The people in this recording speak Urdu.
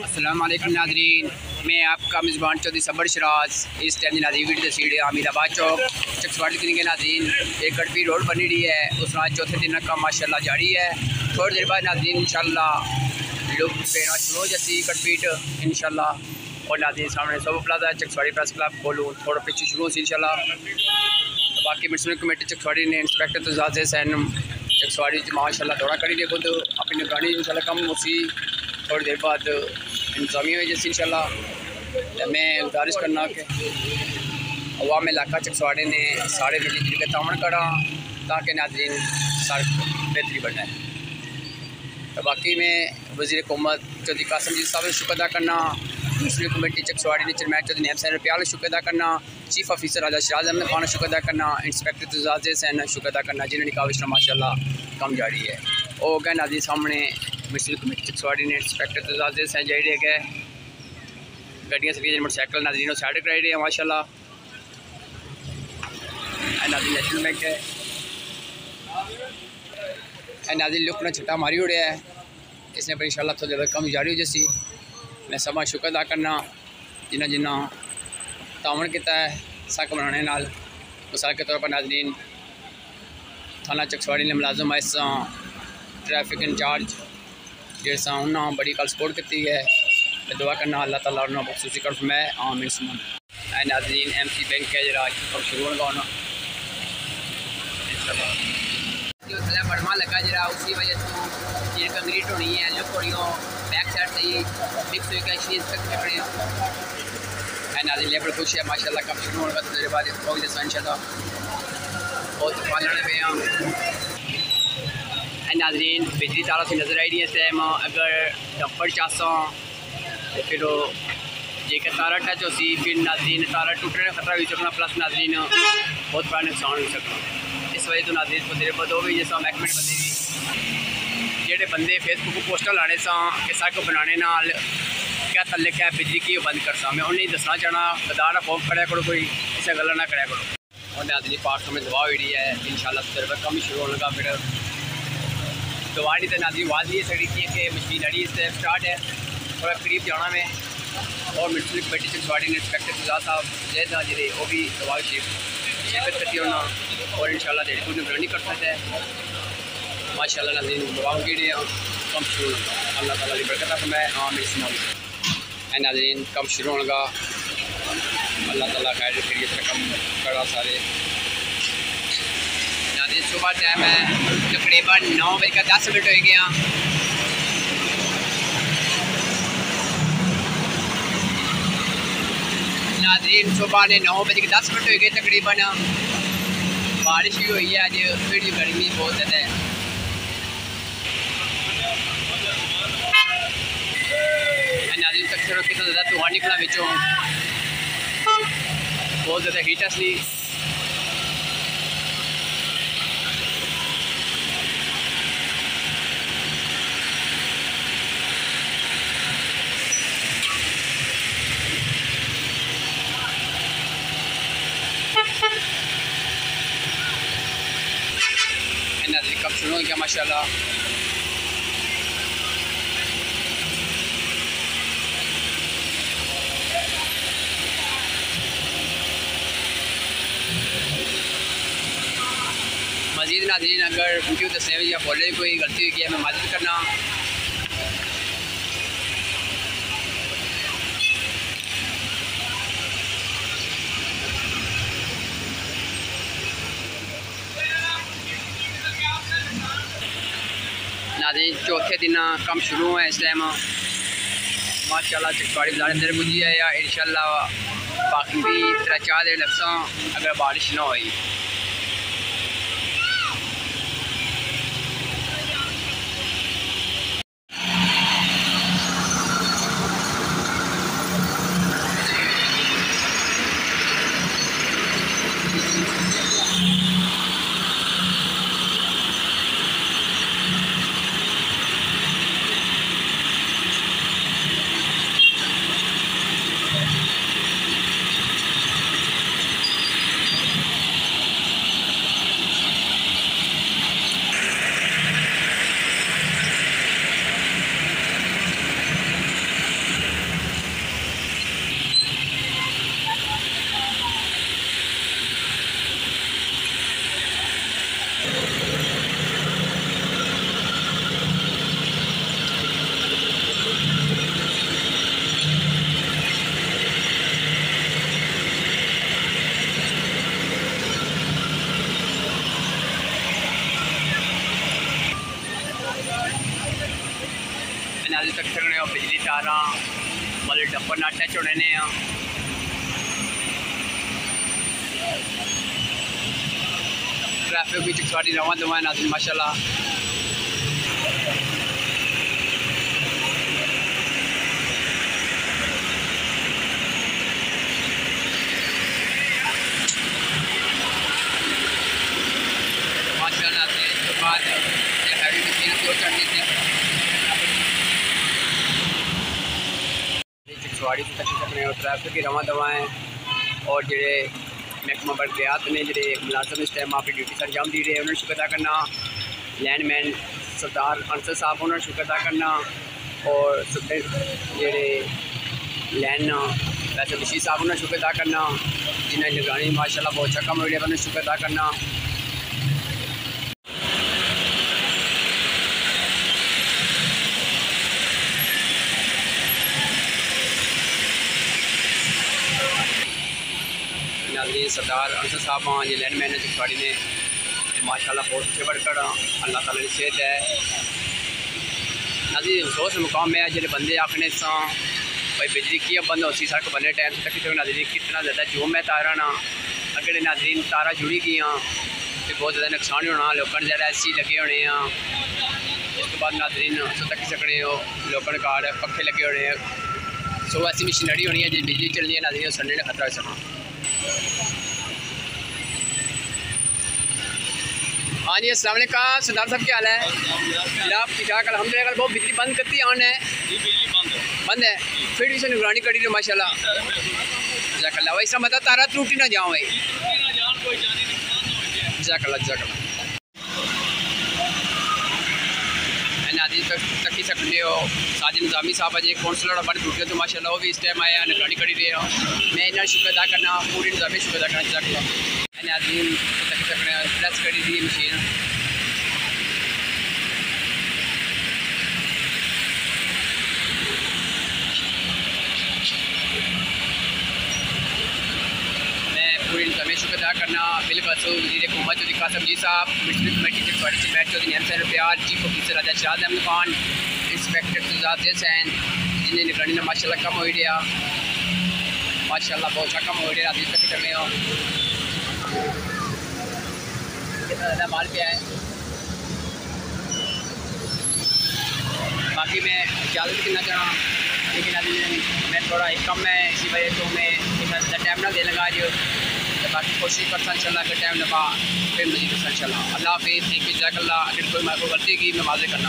السلام علیکم ناظرین، میں آپ کا میزبان چودھری صبر شراز، اس ٹائم ناظرین ویڈیو سیڑھے حامد آباد چوک چکسواڑی کلنگ کے ناظرین، ایک گڑپی روڈ بنی رہی ہے، اس میں چوتھے دن کا ماشاء اللہ جاری ہے۔ تھوڑی دیر بعد ناظرین ان شاء اللہ لوگ پینا شروع ہو جاتی گڑپیٹ ان شاء اللہ اور ناظرین سامنے سب پلازا چکسواڑی پریس کلب کھولوں تھوڑا پیچھے شروع ہوتی ان باقی میڈیسن کمیٹی چکسواڑی نے انسپیکٹر تجاز سین چکسواڑی جی، ماشاء اللہ دورہ کری دے خود، اپنی نگرانی ان شاء اللہ کم اسی تھوڑی دیر بعد انتظامیہ ہوئی جیسے انشاءاللہ میں گزارش کرنا کہ عوام علاقہ چکسواڑے نے سارے ملی جل کے تعاون کرا تاکہ ناظرین سڑک بہتری بنے تو باقی میں وزیر حکومت چودھری قاسم جی صاحب شکر ادا کرنا مسلم کمیٹی چکسواڑی نے چیئرمین چودھری نیب سین پیال شکر ادا کرنا، چیف آفیسر راجا شراز احمد خان شکر ادا کرنا، انسپیکٹر تجاز سین شکر ادا کرنا، جنہوں نے کاوش ماشاء اللہ کم جاری ہے۔ وہ کہ ناظرین سامنے مسجد کمیٹی چکسواڑی انسپیکٹر تجاز سے جڑے گئے۔ گڈیاں سکی موٹر سائیکل، ناظرین سائڈ کرائی رہے ہیں ماشاء اللہ ناظرین نیشنل بینک ہے۔ ناظرین لک نے چھٹا ماری اڑیا ہے۔ اس نے پر ان شاء اللہ تھوڑا کم جاری ہو جیسی میں سب شکر ادا کرنا، جنہ جنہ تعاون کیتا ہے سک بنانے نال۔ مثال کے طور پر ناظرین، تھانہ چکسواڑی نے ملازم اس ٹریفک انچارج۔ جیسا انہوں نے بڑی کل سپورٹ کی ہے، میں دعا کرنا اللہ تعالیٰ انہوں نے خصوصی کرف میں عام سمن اے ناظرین، ایم سی بینک ہے جرا کب شروع ہوگا انہوں جو تھلے بڑھما لگا جرا اسی وجہ سے یہ کنکریٹ ہونی ہے لک ہونی ہو بیک سائڈ سے ہی مکس ہوئی گئی، شیز تک پکڑے اے ناظرین، لیبر خوش ہے ماشاء اللہ کب شروع ہوگا تو میرے بعد ہوگی جیسا ان شاء اللہ بہت پالنے پہ ہیں ناظرین بجلی تارہ سے نظر آئی رہی ہے سیم اگر ڈپر چاسوں تو پھر جے کہ تارہ ٹچ ہو سی۔ پھر ناظرین تارہ ٹوٹنے کا خطرہ بھی سکنا پلس ناظرین، بہت بڑا نقصان ہو سکنا اس وجہ تو ناظرین کو دیر بدو بھی جیسا محکمے بندے بھی جہے بندے فیس بک پوسٹر لانے سا کہ سڑک بنانے نال کیا تعلق ہے، بجلی کی بند کر سا میں انہیں دسنا چاہنا خدا نہ فون کریا کرو کوئی اسے گلا نہ کریا کرو۔ اور ناظرین پارٹس میں دعا ہوئی رہی ہے ان شاء اللہ پھر کم ہی شروع ہونے کا پھر دواری تو ناظرین آواز نہیں سکتی تھی کہ مشین اڑی سے اسٹارٹ ہے۔ تھوڑا قریب جانا میں۔ اور میونسپل کمیٹی سے سواڑی نے انسپیکٹر فضاد صاحب زید نہ جی وہ بھی دعا شیف شرکت کرتی ہونا۔ اور ان شاء اللہ دیڑھ کو نگرانی کر سکتا ہے ماشاء اللہ ناظرین دعا کی رہے ہیں؟ کم شروع ہوگا اللہ تعالیٰ کی برکت ہے میں عام اس اے ناظرین، کم شروع ہوگا اللہ تعالیٰ خیر خیریت سے کم کرا سارے۔ صبح ٹائم ہے، تقریباً نو بجے کا دس منٹ ہو گیا ناظرین، صبح نے نو بجے کے دس منٹ ہو گئے تقریباً۔ بارش بھی ہوئی ہے اج پھر گرمی بہت زیادہ ہے۔ ناظرین تک کتنا زیادہ دھواں نکلا بچوں بہت زیادہ ہیٹ اصلی کب شروع ہو گیا ماشاء اللہ مزید ناظرین، اگر ویڈیو دسنے میں یا بولے کوئی غلطی ہوئی ہے میں معذرت کرنا ناظرین چوتھے دن کم شروع ہے اس ٹائم ماشاء اللہ گاڑی بزار اندر پجی ہے یا ان شاء اللہ باقی بھی تر چار دن لفساں اگر بارش نہ ہوئی۔ آ رہا مطلب ڈپر نہ ٹچ ہونے نے ٹریفک بھی چکسواڑی رواں دواں ناظرین ماشاء اللہ ماشاء اللہ سے اس کے بعد ہیوی مشین کو چڑھنی تھی چکسواڑی سے تک سکنے اور ٹریفک کی رواں دواں ہیں اور جڑے محکمہ بردیات نے جڑے ملازم اس ٹائم آپ کی ڈیوٹی سر جام دی رہے ہیں، انہوں نے شکر ادا کرنا۔ لینڈ مین سردار انصر صاحب، انہوں نے شکر ادا کرنا۔ اور جڑے لین ویسے بشیر صاحب، انہوں نے شکر ادا کرنا۔ جنہیں نگرانی ماشاء اللہ بہت اچھا کم ہوئے انہوں نے شکر ادا کرنا۔ ناظرین سردار انصر صاحب ہاں یہ لینڈ مین چکواڑی نے ماشاء اللہ بہت اچھے بڑھ کر اللہ تعالیٰ کی صحت ہے۔ ناظرین افسوس مقام ہے، جڑے بندے آخنے سا بھائی بجلی کی بند ہوتی سڑک بننے ٹائم تک تو ناظرین، کتنا زیادہ جوم ہے تارا نا اگر ناظرین تارا جڑی گئی ہیں تو بہت زیادہ نقصان ہونا لوگوں نے زیادہ ایسی لگے ہونے ہیں اس کے بعد ناظرین سو تک سکنے ہو لوگوں کار پکھے لگے ہونے ہیں سو ایسی مشینری ہونی ہے جی بجلی چلنی ہے، ناظرین سڑنے کا خطرہ ہو سکنا ہاں جی السلام علیکم۔ سردار صاحب کیا حال ہے؟ جناب ٹھیک ٹھاک الحمد للہ بہت بجلی بند کرتی آن ہے۔ بند ہے۔ پھر بھی سے نگرانی کری رہے ماشاء اللہ جزاک اللہ ویسا مطلب تارا ٹوٹی نہ جاؤں بھائی جزاک اللہ جزاک اللہ۔ تکی سکنے ہو ساجد نظامی صاحب جی کونسلر بڑے ٹوٹے تو ماشاء وہ بھی اس ٹائم آیا نگرانی کری رہے ہو میں انہیں شکر ادا کرنا پوری نظامی شکر ادا کرنا جزاک اللہ ناظرین تکی سکنے پریس کری دی مشین پوری انتظامیہ شکر ادا کرنا بل بسو وزیر حکومت چودھری قاسم جی صاحب مشتری کمیٹی کے سواڑی چودھری احمد صاحب پیار، chief officer Raja Shahid Ahmed Khan, inspector تجاد Hussain جنہیں نگرانی نے ماشاء اللہ کم ہوئی رہا ماشاء اللہ بہت کم ہوئی رہا دل تک کرنے ہو۔ مال پہ ہے۔ باقی میں اجازت کرنا چاہوں لیکن ابھی میں تھوڑا ایک کم ہے، اسی وجہ سے میں اتنا ٹائم نہ دے لگا جو باقی کوشش کرتا چلنا کہ ٹائم نفا پھر مزید کرتا ان اللہ حافظ تھینک یو جزاک اللہ، اگر کوئی میں کو غلطی کی میں واضح کرنا